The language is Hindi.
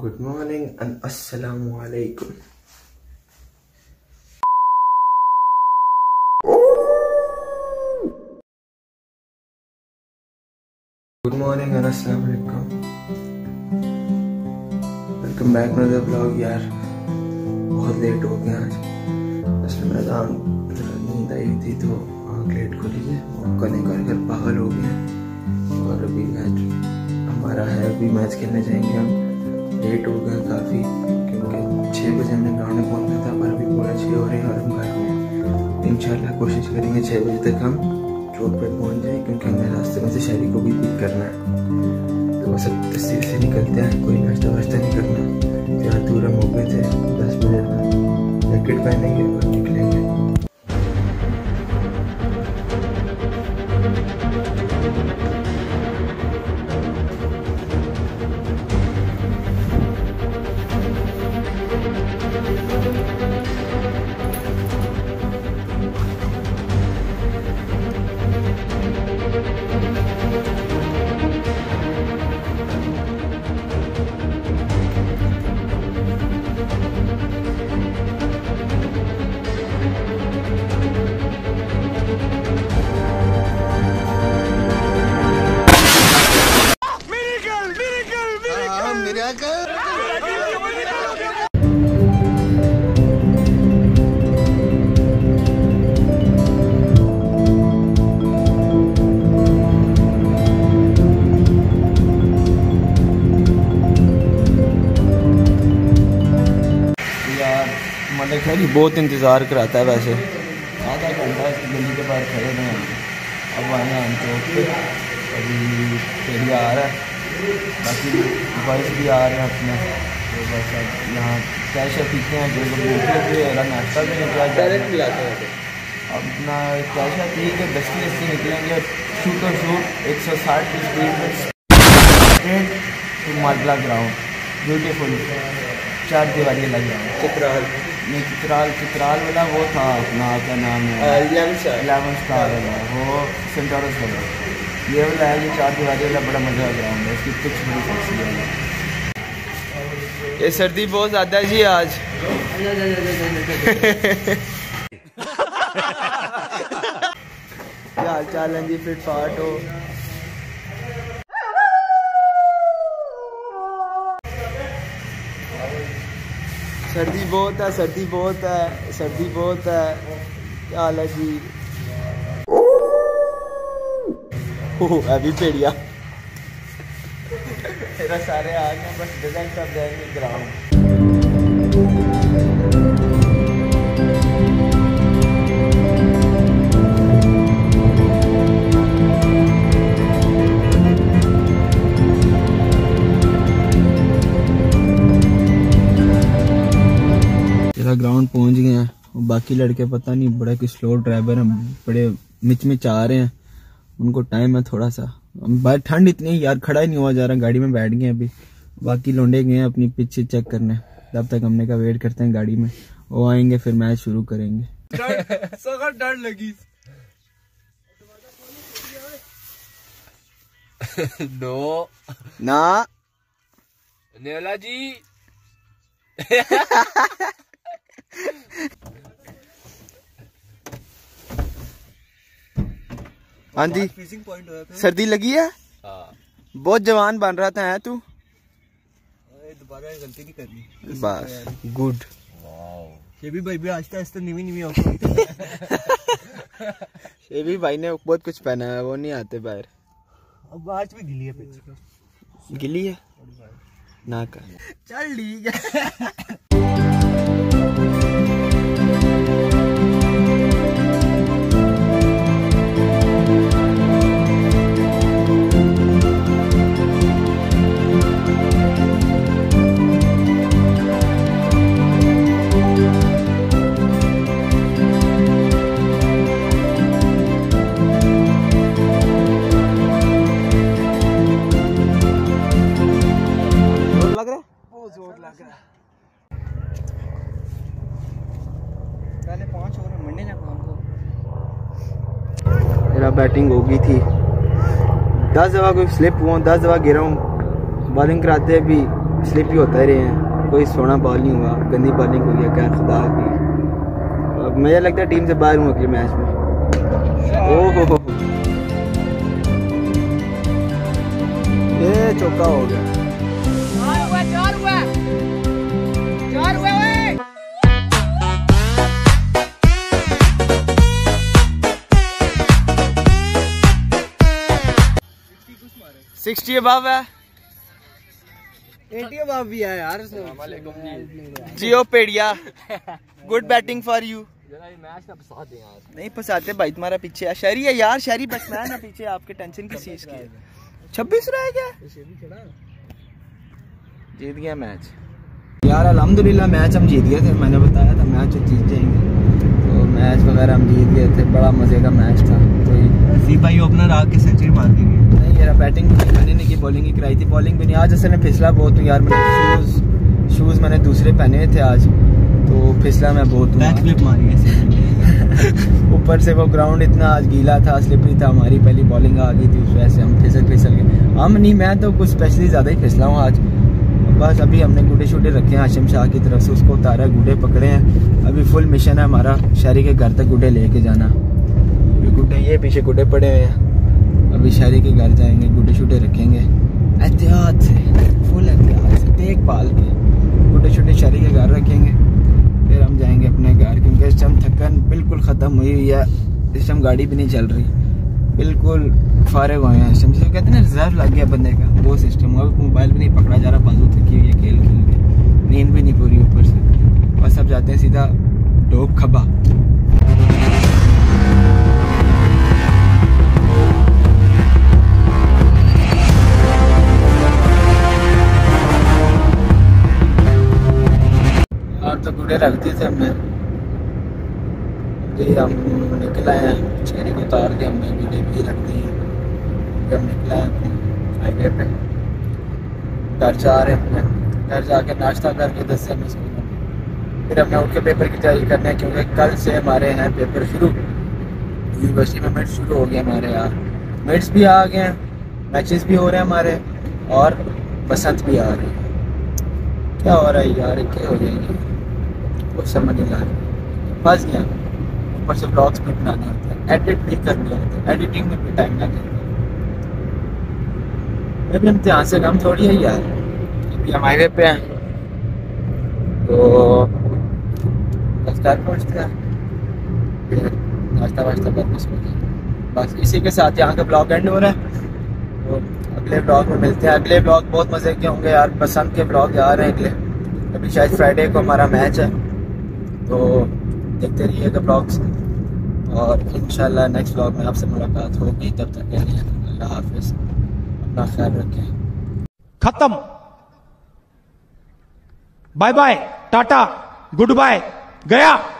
Good morning and assalamu alaikum. Good morning and assalamu alaikum. Welcome back the blog यार बहुत लेट हो गया आज। असल में रात नींद आई थी तो आँख लेट खुली है। और कने कर कर पागल हो गया और अभी मैच हमारा है, अभी मैच खेलने जाएँगे हम। लेट हो गए काफ़ी, क्योंकि छः बजे हमने ग्राउंड में पहुँचना था, पर अभी पूरा छः हो रहे हैं और हम घर में इन कोशिश करेंगे छः बजे तक हम रोड पर पहुँच जाए, क्योंकि हमें रास्ते में से शहरी को भी पिक करना है। तो वह सब तस्वीर से निकलते हैं, कोई नाश्ता वाश्ता नहीं करना। जहाँ दूर हम हो गए थे, दस बजे जैकेट पहनेंगे। बहुत इंतज़ार कराता है वैसे। आधा घंटा गली के बाहर खड़े हैं। अब आए हैं हम चौक पे। अभी फेरी आ रहा है। बाकी बॉयस भी आ रहे हैं अपने। तो बस अब यहाँ चाय शाय पीते हैं। जो लोग है नाश्ता भी निकला जाए अपना चाय शाय पी के दस्ती दस्ती निकलेंगे शूट और शूट एक सौ साठ की स्पीड में स्ट्रेट टू माडला ग्राउंड ब्यूटीफुल चार दीवारी लग है। चित्राल। नहीं चित्राल चित्राल वाला वो था अपना क्या नाम है? इलेवन स्टार वाला वो सेंटोरस वाला। ये वाला है ये चार दीवारी वाला बड़ा मज़ा ग्राउंड है इसकी पिच बड़ी सेक्सी है। ये सर्दी बहुत ज़्यादा है जी आज। क्या हाल चाल है जी फिट फाट हो? सर्दी बहुत है, सर्दी बहुत है, सर्दी बहुत है। क्या हाल है जी? ओह अभी पेड़िया सारे आ गए बस डिज़ाइन सब जाएँगे ग्राउंड बाकी लड़के पता नहीं बड़ा कि स्लो ड्राइवर हैं बड़े मिच मिच आ रहे हैं। उनको टाइम है थोड़ा सा बाहर ठंड इतनी है यार खड़ा ही नहीं हुआ जा रहा गाड़ी में बैठ गए अभी। बाकी लौंडे गए हैं अपनी पिच चेक करने। तब तक हमने का वेट करते हैं गाड़ी में। वो आएँगे फिर मैच शुरू करेंगे। डर लगी। नो ना। नेला जी। हाँ जी। सर्दी लगी है? हाँ। बहुत जवान बन रहा था है तू? दोबारा गलती नहीं करनी। बस गुड भी भाई भी आस्ते आस्ते निवी निवी होगा ये भाई ने बहुत कुछ पहना है वो नहीं आते बाहर। अब आज भी गिली है पिच गिली है? ना कर। चल ठीक है। लग रहा है? बहुत ज़ोर लग रहा है। पहले पाँच ओवर मंडे ना काम मेरा बैटिंग हो गई थी। दस दफ़ा कोई स्लिप हुआ दस दफ़ा गिरा हूँ। बॉलिंग कराते भी स्लिप ही होता ही रहे हैं। कोई सोना बॉल नहीं हुआ गंदी बॉलिंग हुई है क्या खुदा की अब मुझे लगता है टीम से बाहर हूँ अगले मैच में। ओह हो ये चौका हो गया। सिक्सटी अबव है। एटी अब भी है यार जियो पेड़िया गुड बैटिंग फॉर यू नहीं फंसाते भाई तुम्हारा पीछे है। शहरी है यार शहरी बैट्समैन है पीछे आपके टेंशन किस चीज़ की। छब्बीस रह गया जीत गया मैच यार अल्हम्दुलिल्लाह मैच हम जीत गए थे मैंने बताया था मैच जीत जाएँगे। मैच वगैरह हम जीत गए थे बड़ा मज़े का मैच था तो सी भाई ओपनर आके सेंचुरी मार दी नहीं यार बैटिंग मैंने नहीं की बॉलिंग ही कराई थी। बॉलिंग भी नहीं आज असल में फिसला बहुत हूँ यार मैंने शूज़ शूज़ मैंने दूसरे पहने थे आज तो फिसला मैं बहुत है ऊपर से वो ग्राउंड इतना आज गीला था स्लिपरी था हमारी पहली बॉलिंग आ गई थी उस वजह से हम फिसल फिसल गए। हम नहीं मैं तो कुछ स्पेशली ज़्यादा ही फिसला हूँ आज। बस अभी हमने गुडे शुडे रखे हैं हाशिम शाह की तरफ़ से उसको उतारा गुडे पकड़े हैं। अभी फुल मिशन है हमारा, शहरी के घर तक गुडे लेके जाना। अभी गुडे ये पीछे गुडे पड़े हुए हैं। अभी शहरी के घर जाएँगे गुडे शुडे रखेंगे। एहतियात से फुल एहतियात से देखभाल के। गुडे शुडे शहरी के घर रखेंगे, फिर हम जाएँगे अपने घर, क्योंकि इस टाइम थकन बिल्कुल ख़त्म हुई हुई है। इस टाइम गाड़ी भी नहीं चल रही। बिल्कुल फारिग हुए हैं। इस टाइम कहते हैं ना रिज़र्व लग गया बंदे का, वो सिस्टम अब मोबाइल भी नहीं पकड़ा जा रहा फालतू थकी हुई है खेल खेल के नींद भी नहीं पूरी ऊपर से। बस अब जाते हैं सीधा डोब खबा और तो रख दिए थे हमने। जी हम निकल हैं चेहरे को उतार के हमने गुड़े भी रख दी। हैं हम निकल अपने हाईवे पे। घर जा रहे हैं घर जाके नाश्ता करके दस से हमें स्कूल फिर हमने उठ के पेपर की तैयारी करनी है क्योंकि कल से हमारे हैं पेपर शुरू। यूनिवर्सिटी में मिट्स शुरू हो गए हमारे, यार। मिट्स भी आ गए हैं, मैचेस भी हो रहे हैं हमारे, और बसंत भी आ रही है। क्या हो रहा है यार, क्या हो जाएगी? कुछ समझ नहीं आ रही। फंस गया। ऊपर से ब्लॉग्स भी बनाने होते हैं एडिट भी करने होते हैं एडिटिंग में भी टाइम लग जाता है अभी इम्तिहान से कम थोड़ी है यार, अभी हम हाईवे पे हैं। तो बस पहुँचते हैं फिर नाश्ता वाश्ता करके सो गए बस इसी के साथ यहाँ का ब्लॉग एंड हो रहा है। तो अगले ब्लॉग में मिलते हैं। अगले ब्लॉग बहुत मज़े के होंगे यार पसंद के ब्लॉग आ रहे हैं अगले। अभी शायद फ्राइडे को हमारा मैच है। तो देखते रहिएगा ब्लॉग्स और इन नेक्स्ट ब्लॉग में आपसे मुलाकात होगी। तब तक के लिए अल्लाह हाफिज़। अपना ख्याल रखें। खत्म। Bye bye tata good bye गया।